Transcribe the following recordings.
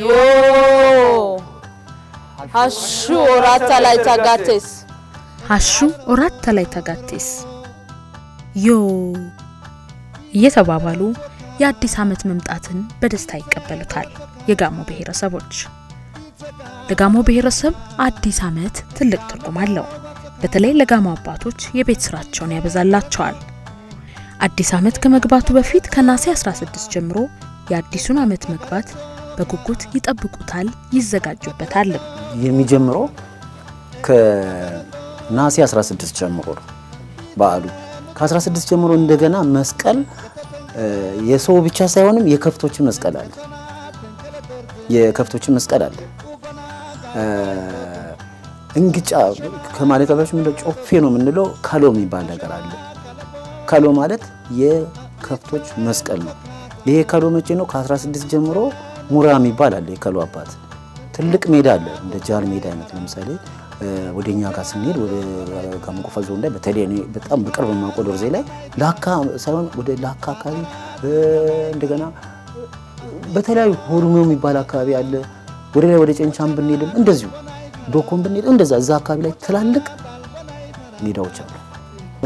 yoo hashshu ooratta layta gattes ሀሹ ኦራታ ላይ ተጋቴስ ዮ እየተባባሉ የአዲስ ዓመት መምጣትን በደስታ ይቀበሉታል የጋሞ ብሔረሰቦች። ለጋሞ ብሔረሰብ አዲስ ዓመት ትልቅ ትርጉም አለው። በተለይ ለጋሞ አባቶች የቤት ስራቸውን ያበዛላቸዋል። አዲስ ዓመት ከመግባቱ በፊት ከነሐሴ 16 ጀምሮ የአዲሱን ዓመት መግባት በጉጉት ይጠብቁታል፣ ይዘጋጁበታል። የሚጀምረው ከነሐሴ 16 ጀምሮ ነው በዓሉ። ከ16 ጀምሮ እንደገና መስቀል የሰው ብቻ ሳይሆንም የከብቶችን መስቀል አለ። የከብቶችን መስቀል አለ። እንግጫ ከማለት በፊት ነው የምንለው። ካሎ የሚባል ነገር አለ። ካሎ ማለት የከብቶች መስቀል ነው። ይሄ ካሎ መቼ ነው? ከ16 ጀምሮ ሙራ የሚባል አለ። የካሎ አባት ትልቅ ሜዳ አለ፣ እንደ ጃል ሜዳ አይነት ለምሳሌ ወደኛ ጋር ስንሄድ ወደ ጋሞ ዞን ላይ በተለይ በጣም በቅርብ የማውቀው ዶርዜ ላይ ላካ ሳይሆን ወደ ላካ አካባቢ እንደገና በተለያዩ ሆሩሞ የሚባል አካባቢ አለ። ወደ ላይ ወደ ጨንቻን ብንሄድም እንደዚሁ ዶኮን ብንሄድ እንደዛ እዛ አካባቢ ላይ ትላልቅ ሜዳዎች አሉ።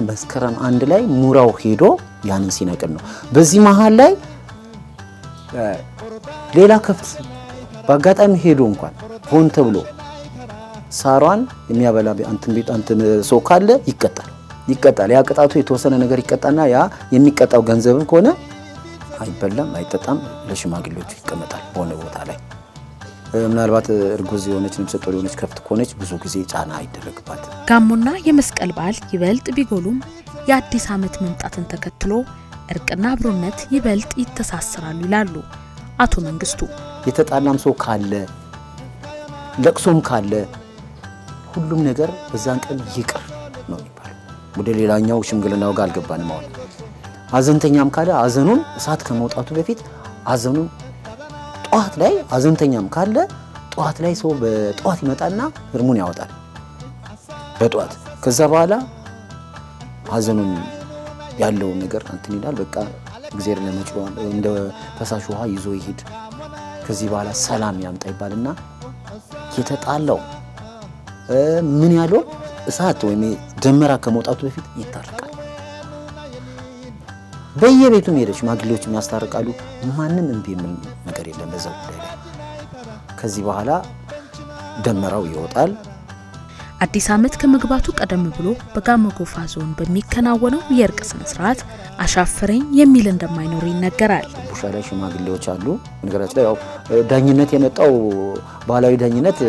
መስከረም አንድ ላይ ሙራው ሄዶ ያንን ሲነቅል ነው። በዚህ መሀል ላይ ሌላ ከብት በአጋጣሚ ሄዶ እንኳን ሆን ተብሎ ሳሯን የሚያበላ አንትን ሰው ካለ ይቀጣል ይቀጣል። ያ ቅጣቱ የተወሰነ ነገር ይቀጣና ያ የሚቀጣው ገንዘብም ከሆነ አይበላም፣ አይጠጣም፣ ለሽማግሌዎቹ ይቀመጣል በሆነ ቦታ ላይ። ምናልባት እርጉዝ የሆነች ነፍሰ ጡር የሆነች ከብት ከሆነች ብዙ ጊዜ ጫና አይደረግባትም። ጋሞና የመስቀል በዓል ይበልጥ ቢጎሉም የአዲስ ዓመት መምጣትን ተከትሎ እርቅና አብሮነት ይበልጥ ይተሳሰራሉ ይላሉ አቶ መንግስቱ። የተጣላም ሰው ካለ ለቅሶም ካለ ሁሉም ነገር በዛን ቀን ይቅር ነው የሚባለው። ወደ ሌላኛው ሽምግልናው ጋር አልገባንም። አሁን ሀዘንተኛም ካለ ሀዘኑን እሳት ከመውጣቱ በፊት ሀዘኑን ጠዋት ላይ ሀዘንተኛም ካለ ጠዋት ላይ ሰው በጠዋት ይመጣና እርሙን ያወጣል በጠዋት ከዛ በኋላ ሀዘኑን ያለውን ነገር እንትን ይላል። በቃ እግዚአብሔር ለመጪው እንደ ፈሳሽ ውሃ ይዞ ይሄድ ከዚህ በኋላ ሰላም ያምጣ ይባልና የተጣላው ምን ያለው እሳት ወይም ደመራ ከመውጣቱ በፊት ይታረቃል። በየቤቱም ሄደ ሽማግሌዎችም ያስታርቃሉ። ማንም እምቢ የሚል ነገር የለም በዛ ጉዳይ ላይ። ከዚህ በኋላ ደመራው ይወጣል። አዲስ ዓመት ከመግባቱ ቀደም ብሎ በጋሞ ጎፋ ዞን በሚከናወነው የእርቅ ስነ ስርዓት አሻፈረኝ የሚል እንደማይኖር ይነገራል። ቡሻ ላይ ሽማግሌዎች አሉ። ነገራችን ላይ ያው ዳኝነት የመጣው ባህላዊ ዳኝነት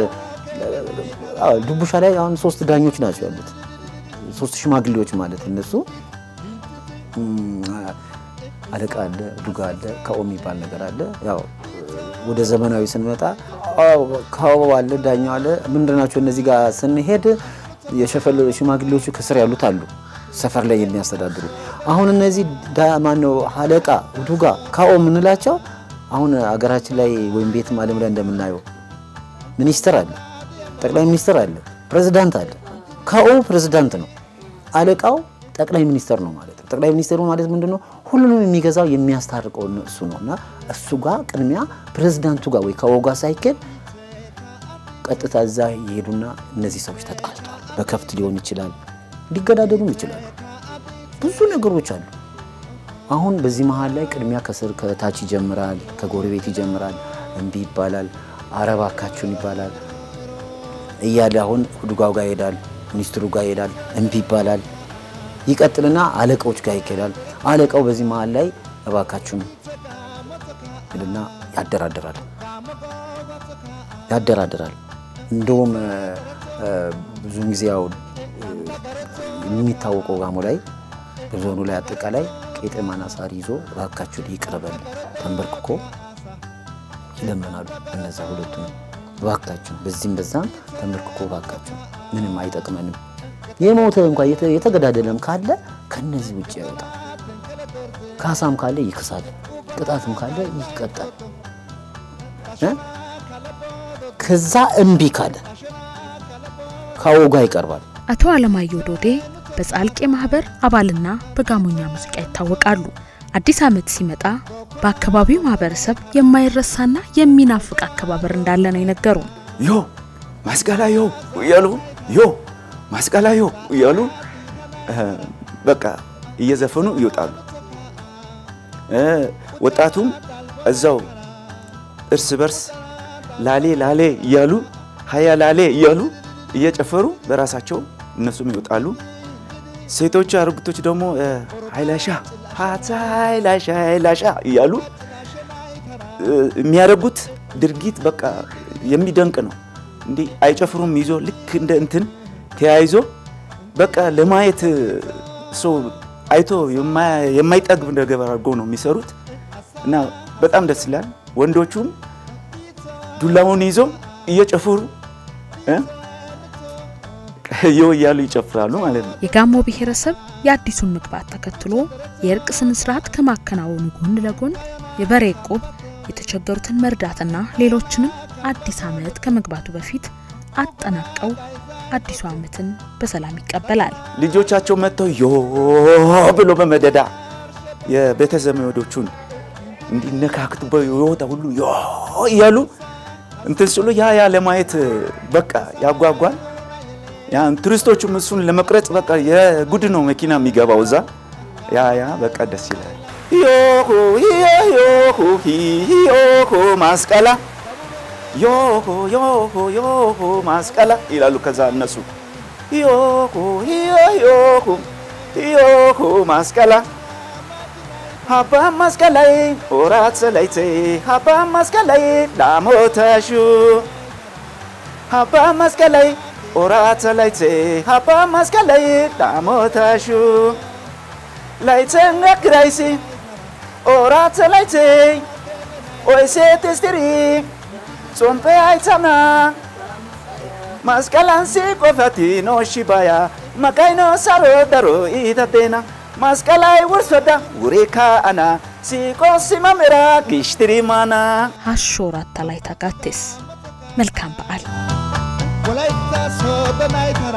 ዱቡሻ ላይ አሁን ሶስት ዳኞች ናቸው ያሉት፣ ሶስት ሽማግሌዎች ማለት እነሱ አለቃ አለ፣ ዱጋ አለ፣ ካኦ የሚባል ነገር አለ። ያው ወደ ዘመናዊ ስንመጣ ካኦ አለ፣ ዳኛው አለ። ምንድን ናቸው እነዚህ ጋር ስንሄድ የሸፈል ሽማግሌዎቹ ከስር ያሉት አሉ፣ ሰፈር ላይ የሚያስተዳድሩ። አሁን እነዚህ ማነው አለቃ፣ ዱጋ፣ ካኦ የምንላቸው አሁን አገራችን ላይ ወይም ቤትም ዓለም ላይ እንደምናየው ሚኒስትር አለ ጠቅላይ ሚኒስትር አለ፣ ፕሬዝዳንት አለ። ካኦ ፕሬዝዳንት ነው፣ አለቃው ጠቅላይ ሚኒስትር ነው ማለት ነው። ጠቅላይ ሚኒስትሩ ማለት ምንድነው? ሁሉንም የሚገዛው የሚያስታርቀው እሱ ነው እና እሱ ጋር ቅድሚያ ፕሬዝዳንቱ ጋር ወይ ጋር ሳይኬድ ቀጥታ እዛ ይሄዱና እነዚህ ሰዎች ተጣልተዋል፣ በከፍት ሊሆን ይችላል፣ ሊገዳደሉም ይችላሉ። ብዙ ነገሮች አሉ። አሁን በዚህ መሀል ላይ ቅድሚያ ከስር ከታች ይጀምራል፣ ከጎረቤት ይጀምራል። እምቢ ይባላል፣ አረባካችሁን ይባላል እያለ አሁን ሁዱጋው ጋር ይሄዳል፣ ሚኒስትሩ ጋር ይሄዳል፣ እምቢ ይባላል። ይቀጥልና አለቃዎች ጋር ይሄዳል። አለቃው በዚህ መሀል ላይ እባካችሁን ይልና ያደራድራል ያደራድራል። እንደውም ብዙን ጊዜ ያው የሚታወቀው ጋሞ ላይ በዞኑ ላይ አጠቃላይ ቄጤማና ሳር ይዞ እባካችሁን ይቅር በል ተንበርክኮ ይለመናሉ። እነዛ ሁለቱ እባካችሁ በዚህም በዛም ተንበርክኮ እባካችሁ ምንም አይጠቅመንም፣ የሞተ እንኳ የተገዳደለም ካለ ከነዚህ ውጭ ያወጣል፣ ካሳም ካለ ይክሳል፣ ቅጣትም ካለ ይቀጣል። ከዛ እምቢ ካለ ጋር ይቀርባል። አቶ አለማየሁ ዶዴ በጻልቄ ማህበር አባልና በጋሞኛ ሙዚቃ ይታወቃሉ። አዲስ ዓመት ሲመጣ በአካባቢው ማህበረሰብ የማይረሳና የሚናፍቅ አከባበር እንዳለ ነው የነገሩን። ዮ ማስቀላ ዮ እያሉ ዮ ማስቀላ ዮ እያሉ በቃ እየዘፈኑ ይወጣሉ። ወጣቱም እዛው እርስ በርስ ላሌ ላሌ እያሉ ሀያ ላሌ እያሉ እየጨፈሩ በራሳቸው እነሱም ይወጣሉ። ሴቶች አርጉቶች ደግሞ ሀይላሻ ሀይላሻ ሀይላሻ እያሉ የሚያደርጉት ድርጊት በቃ የሚደንቅ ነው። እንዲህ አይጨፍሩም ይዞ ልክ እንደ እንትን ተያይዞ በቃ ለማየት ሰው አይቶ የማይጠግብ ነገር አድርገው ነው የሚሰሩት እና በጣም ደስ ይላል። ወንዶቹም ዱላውን ይዞ እየጨፈሩ ዮ እያሉ ይጨፍራሉ ማለት ነው። የጋሞ ብሔረሰብ የአዲሱን ምግባት ተከትሎ የእርቅ ስነ ስርዓት ከማከናወኑ ጎን ለጎን የበሬ ቆብ፣ የተቸገሩትን መርዳትና ሌሎችንም አዲስ ዓመት ከመግባቱ በፊት አጠናቀው አዲሱ ዓመትን በሰላም ይቀበላል። ልጆቻቸው መጥተው ዮ ብሎ በመደዳ የቤተ ዘመዶቹን እንዲነካክቱ በዮታ ሁሉ ዮ እያሉ እንትን ስሉ ያ ያ ለማየት በቃ ያጓጓል። ያን ቱሪስቶቹም እሱን ለመቅረጽ በቃ የጉድ ነው መኪና የሚገባው እዛ። ያ ያ በቃ ደስ ይላል። ዮሆ ዮሆ ዮሆ ማስቀላ يوهو يوهو يوهو ماسكالا إلى لوكازا النسو يوهو هي يوهو يوهو ماسكالا هابا ماسكالا أورات سلايتي هابا ماسكالا داموتاشو هابا ماسكالا أورات سلايتي هابا ماسكالا داموتاشو لايتن أكرايسي أورات سلايتي ويسيت استريك አይታምና ማስቀላንሲ ቆፈቲ ኖሺባያ መቃይኖ ሳሮ ደሮ ኢታቴና ማስቀላይ ውርሶዳ ውሬካ አና ሲቆ ሲማሜራ ግሽትሪ ማና ሀሾ ራታ ላይ ታጋቴስ መልካም በዓል። ወላይታ ሶዶ ናይተራ ወላይታ ሶዶ ናይተራ